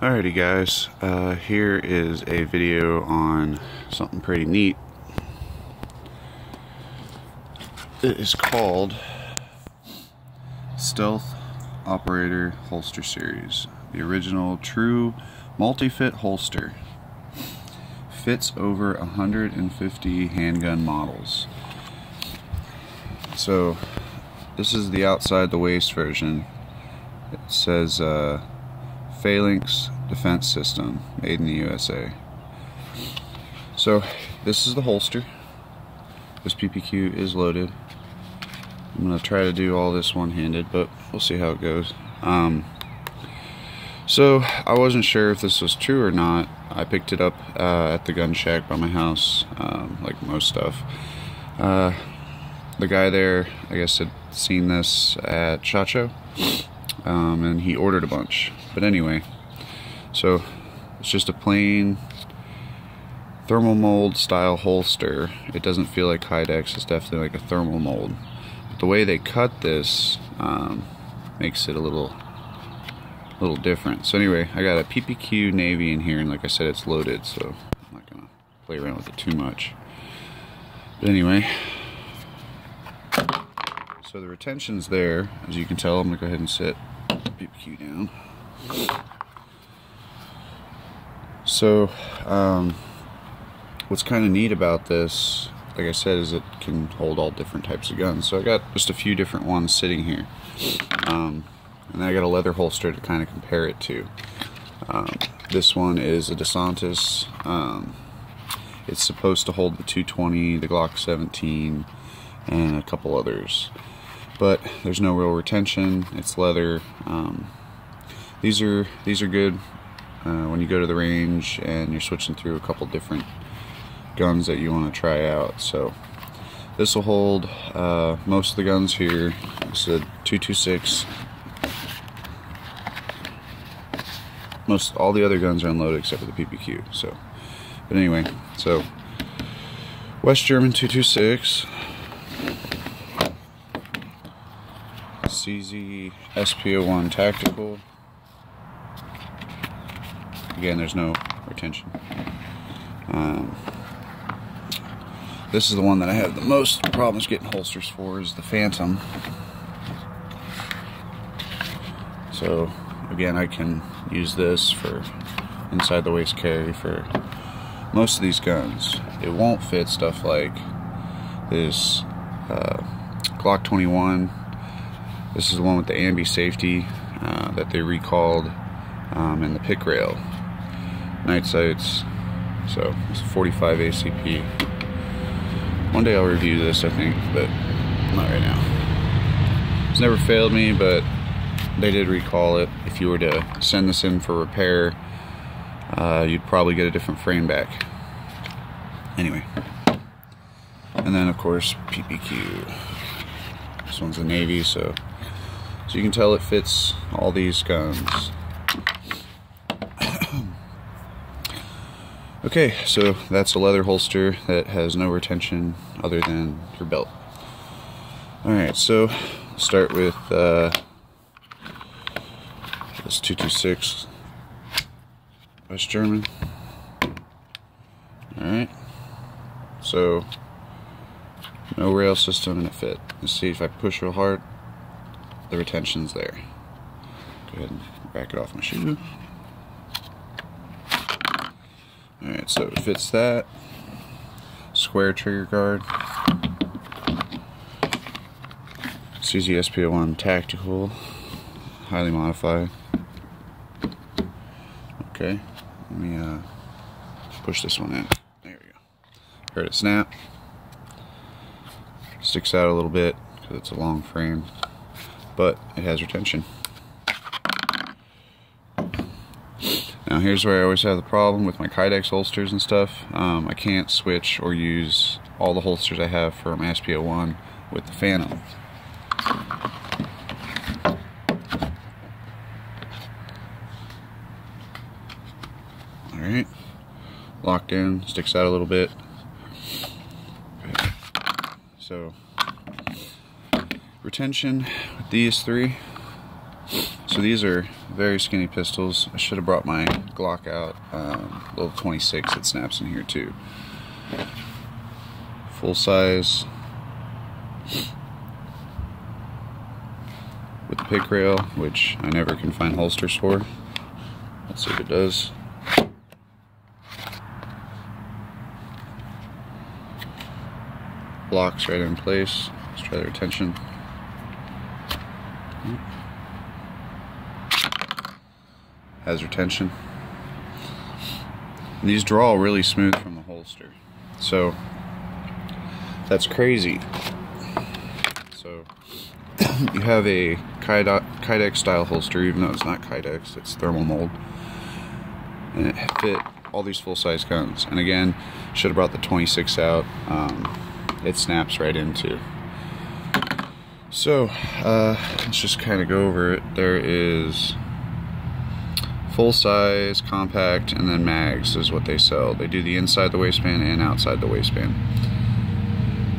Alrighty guys, uh, here is a video on something pretty neat. It is called Stealth Operator Holster Series. The original true multi-fit holster. Fits over 150 handgun models. So, this is the outside the waist version. It says uh, Phalanx Defense System, made in the USA. So, this is the holster. This PPQ is loaded. I'm going to try to do all this one-handed, but we'll see how it goes. Um, so, I wasn't sure if this was true or not. I picked it up uh, at the gun shack by my house, um, like most stuff. Uh, the guy there, I guess, had seen this at SHOT Show um, and he ordered a bunch. But anyway, so it's just a plain thermal mold style holster. It doesn't feel like Kydex, it's definitely like a thermal mold. But the way they cut this um, makes it a little little different. So anyway, I got a PPQ Navy in here, and like I said, it's loaded, so I'm not gonna play around with it too much. But anyway, so the retention's there, as you can tell. I'm gonna go ahead and sit PPQ down. So, um, what's kind of neat about this, like I said, is it can hold all different types of guns. So I got just a few different ones sitting here. Um, and I got a leather holster to kind of compare it to. Um, this one is a DeSantis. Um, it's supposed to hold the 220, the Glock 17, and a couple others but there's no real retention. It's leather. Um, these are these are good uh, when you go to the range and you're switching through a couple different guns that you want to try out. So this will hold uh, most of the guns here. It's a 226. Most all the other guns are unloaded except for the PPQ. So, but anyway, so West German 226. CZ SP01 Tactical. Again, there's no retention. Um, this is the one that I have the most problems getting holsters for is the Phantom. So again, I can use this for inside the waist carry for most of these guns. It won't fit stuff like this uh, Glock 21 this is the one with the ambi safety uh, that they recalled um, and the pic rail. Night sights. So it's 45 ACP. One day I'll review this, I think, but not right now. It's never failed me, but they did recall it. If you were to send this in for repair, uh, you'd probably get a different frame back. Anyway. And then, of course, PPQ. This one's a Navy, so so you can tell it fits all these guns. okay, so that's a leather holster that has no retention other than your belt. Alright, so start with uh, this 226 West German. Alright, so no rail system and it fit. Let's see if I push real hard the retention's there. Go ahead and back it off my shoe. Alright, so it fits that. Square trigger guard. CZ SP01 Tactical. Highly modified. Okay, let me uh, push this one in. There we go. Heard it snap. Sticks out a little bit because it's a long frame but it has retention. Now here's where I always have the problem with my Kydex holsters and stuff. Um, I can't switch or use all the holsters I have from SP01 with the Phantom. Alright, locked in, sticks out a little bit. Okay. So retention with these three So these are very skinny pistols. I should have brought my Glock out. Um, little 26 that snaps in here too. Full size. With the pic rail, which I never can find holsters for. Let's see if it does. Locks right in place. Let's try the retention. Has retention. And these draw really smooth from the holster. So that's crazy. So you have a Kydex style holster, even though it's not Kydex, it's thermal mold. And it fit all these full size guns. And again, should have brought the 26 out. Um, it snaps right into. So, uh, let's just kind of go over it. There is full size, compact, and then mags is what they sell. They do the inside the waistband and outside the waistband.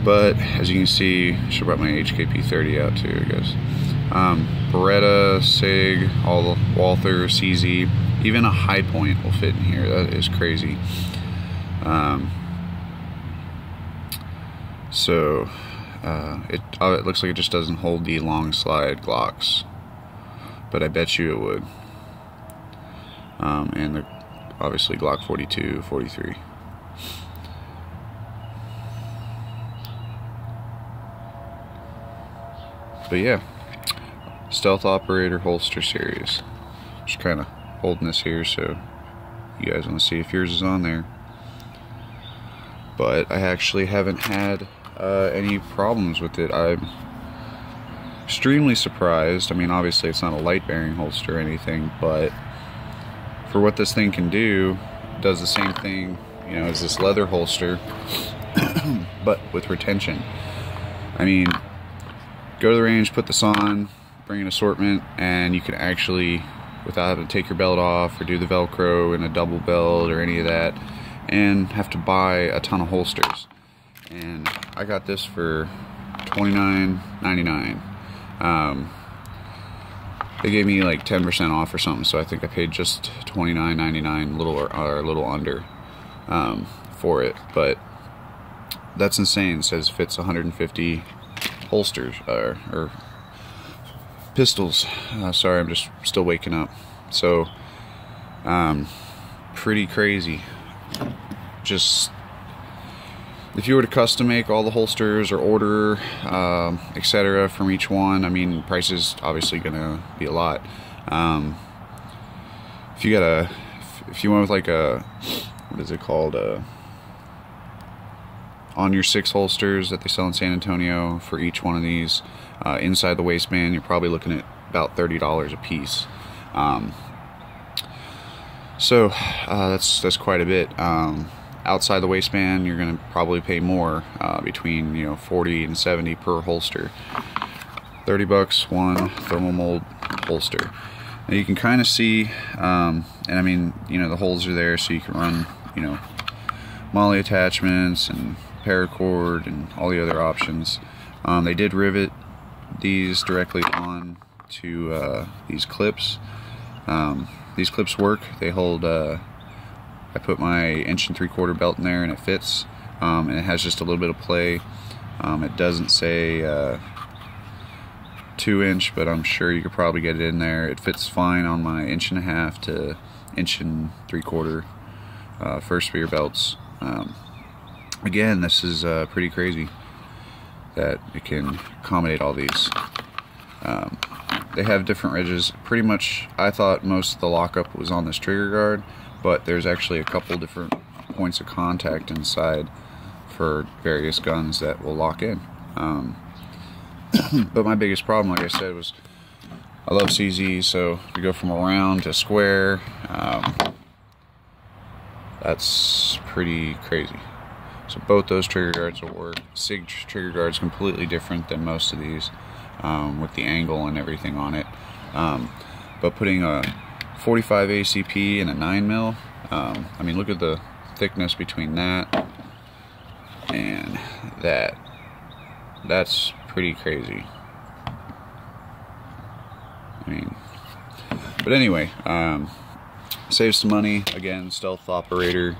But as you can see, I should brought my HK P30 out too, I guess. Um, Beretta, SIG, all the Walther, CZ, even a Hi-Point will fit in here. That is crazy. Um, so uh, it, uh, it looks like it just doesn't hold the long slide Glocks, but I bet you it would. Um, and the obviously Glock 42, 43. But yeah, Stealth Operator Holster Series. Just kind of holding this here so you guys want to see if yours is on there. But I actually haven't had uh, any problems with it. I'm extremely surprised. I mean, obviously it's not a light bearing holster or anything, but for what this thing can do, does the same thing, you know, as this leather holster, but with retention. I mean, go to the range, put this on, bring an assortment, and you can actually, without having to take your belt off or do the Velcro in a double belt or any of that, and have to buy a ton of holsters and I got this for $29.99. Um, they gave me like 10% off or something, so I think I paid just $29.99, little or, or a little under um, for it. But that's insane. It says fits 150 holsters uh, or pistols. Uh, sorry, I'm just still waking up. So, um, pretty crazy. Just if you were to custom make all the holsters or order um, etc from each one I mean price is obviously gonna be a lot. Um, if you got a if you went with like a what is it called uh, on your six holsters that they sell in San Antonio for each one of these uh, inside the waistband you're probably looking at about $30 a piece. Um, so uh, that's that's quite a bit. Um, outside the waistband, you're going to probably pay more, uh, between you know 40 and 70 per holster. 30 bucks one thermal mold holster. Now you can kind of see, um, and I mean, you know, the holes are there, so you can run, you know, MOLLE attachments and paracord and all the other options. Um, they did rivet these directly on to uh, these clips. Um, these clips work. They hold uh, I put my inch and three quarter belt in there and it fits um, and it has just a little bit of play. Um, it doesn't say uh, two inch but I'm sure you could probably get it in there. It fits fine on my inch and a half to inch and three quarter uh, FirstSpear belts. Um, again this is uh, pretty crazy that it can accommodate all these. Um, they have different ridges pretty much I thought most of the lockup was on this trigger guard but there's actually a couple different points of contact inside for various guns that will lock in. Um, but my biggest problem, like I said, was I love CZ, so to go from a round to square, um, that's pretty crazy. So both those trigger guards will work. SIG trigger guard is completely different than most of these um, with the angle and everything on it. Um, but putting a 45 ACP and a 9 mil. Um, I mean, look at the thickness between that and that. That's pretty crazy. I mean, But anyway, um, save some money. Again, stealth operator,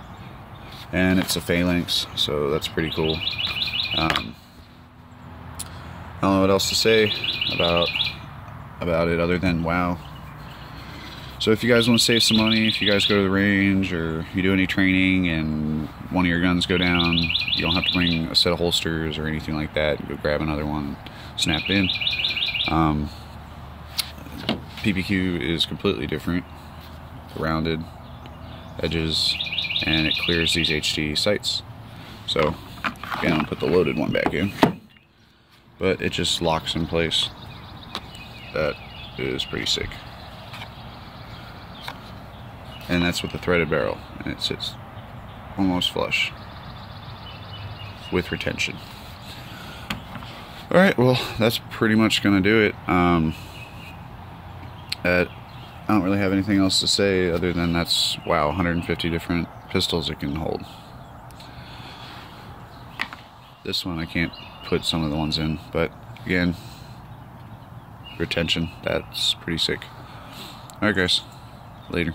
and it's a phalanx, so that's pretty cool. Um, I don't know what else to say about about it other than wow. So if you guys want to save some money, if you guys go to the range or you do any training and one of your guns go down, you don't have to bring a set of holsters or anything like that. You go grab another one, snap it in. Um, PPQ is completely different, The rounded edges, and it clears these HD sights. So again, I'll put the loaded one back in, but it just locks in place. That is pretty sick. And that's with the threaded barrel and it sits almost flush with retention. All right well that's pretty much gonna do it. Um, at, I don't really have anything else to say other than that's wow 150 different pistols it can hold. This one I can't put some of the ones in. But again retention that's pretty sick. Alright guys. Later